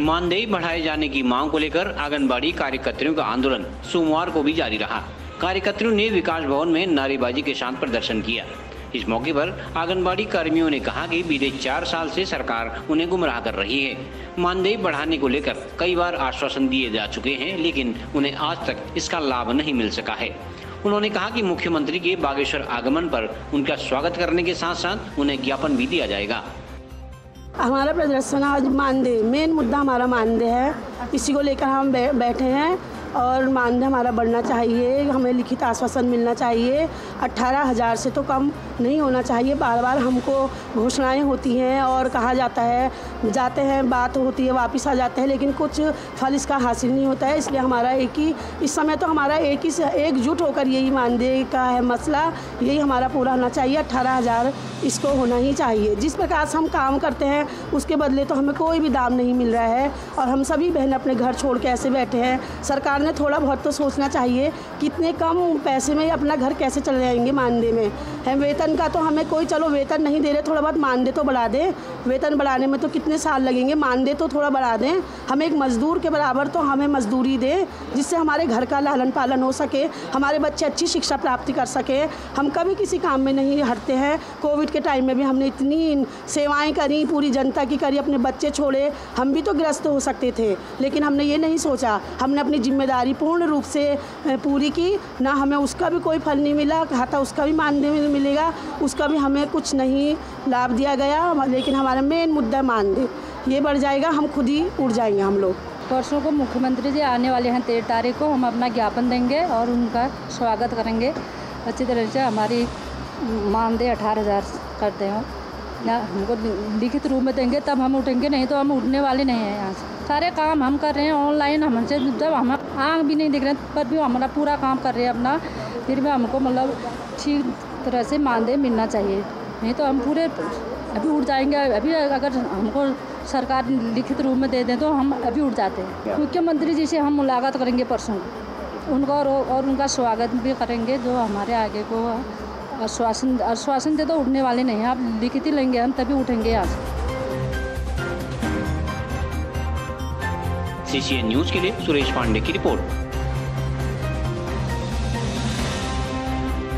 मानदेय बढ़ाए जाने की मांग को लेकर आंगनबाड़ी कार्यकर्तियों का आंदोलन सोमवार को भी जारी रहा। कार्यकर्तियों ने विकास भवन में नारेबाजी के साथ प्रदर्शन किया। इस मौके पर आंगनबाड़ी कर्मियों ने कहा कि बीते चार साल से सरकार उन्हें गुमराह कर रही है। मानदेय बढ़ाने को लेकर कई बार आश्वासन दिए जा चुके हैं, लेकिन उन्हें आज तक इसका लाभ नहीं मिल सका है। उन्होंने कहा कि मुख्यमंत्री के बागेश्वर आगमन पर उनका स्वागत करने के साथ साथ उन्हें ज्ञापन भी दिया जाएगा। हमारा प्रदर्शन आज मानदेय मेन मुद्दा हमारा मानदेय है। इसी को लेकर हम बैठे हैं। और मानदेय हमारा बढ़ना चाहिए, हमें लिखित आश्वासन मिलना चाहिए। अट्ठारह हज़ार से तो कम नहीं होना चाहिए। बार बार हमको घोषणाएँ होती हैं और कहा जाता है, जाते हैं, बात होती है, वापस आ जाते हैं, लेकिन कुछ फल इसका हासिल नहीं होता है। इसलिए हमारा एक ही, इस समय तो हमारा एक ही एकजुट होकर यही मानदेय का है मसला। यही हमारा पूरा होना चाहिए। अट्ठारह हज़ार इसको होना ही चाहिए। जिस प्रकार से हम काम करते हैं, उसके बदले तो हमें कोई भी दाम नहीं मिल रहा है। और हम सभी बहन अपने घर छोड़ के ऐसे बैठे हैं। सरकार ने थोड़ा बहुत तो सोचना चाहिए कितने कम पैसे में अपना घर कैसे चले जाएँगे मानदेय में। है, वेतन का तो हमें कोई, चलो वेतन नहीं दे रहे, थोड़ा बहुत मानदेय तो बढ़ा दें। वेतन बढ़ाने में तो कितने साल लगेंगे मानदेय तो थोड़ा बढ़ा दें। हमें एक मज़दूर के बराबर तो हमें मजदूरी दें, जिससे हमारे घर का लालन पालन हो सके, हमारे बच्चे अच्छी शिक्षा प्राप्ति कर सके। हम कभी किसी काम में नहीं हटते हैं। कोविड के टाइम में भी हमने इतनी सेवाएँ करी, पूरी जनता की करी, अपने बच्चे छोड़े, हम भी तो ग्रस्त हो सकते थे। लेकिन हमने ये नहीं सोचा। हमने अपनी ज़िम्मेदारी पूर्ण रूप से पूरी की। ना हमें उसका भी कोई फल नहीं मिला कहा था उसका भी मानदेय मिलेगा। उसका भी हमें कुछ नहीं लाभ दिया गया, लेकिन हमारा मेन मुद्दा मानदेय। ये बढ़ जाएगा, हम खुद ही उड़ जाएँगे हम लोग। परसों को मुख्यमंत्री जी आने वाले हैं, तेरह तारीख को हम अपना ज्ञापन देंगे और उनका स्वागत करेंगे। अच्छी तरह से हमारी मानदेय अठारह हज़ार करते हो। या हमको लिखित रूप में देंगे तब हम उठेंगे नहीं तो हम उठने वाले नहीं हैं यहाँ से। सारे काम हम कर रहे हैं ऑनलाइन हमसे जब हम आँख भी नहीं दिख रहे पर भी हमारा पूरा काम कर रहे हैं अपना फिर भी हमको मतलब ठीक तरह से मानदेय मिलना चाहिए। नहीं तो हम पूरे अभी उठ जाएँगे अभी अगर हमको सरकार लिखित रूप में दे दें तो हम अभी उठ जाते हैं। मुख्यमंत्री जी से हम मुलाकात करेंगे परसों। उनका और, और उनका स्वागत भी करेंगे जो हमारे आगे को आश्वासन आश्वासन दे तो उठने वाले नहीं आप लिखित ही लेंगे, हम तभी उठेंगे आज। से न्यूज़ के लिए सुरेश पांडे की रिपोर्ट।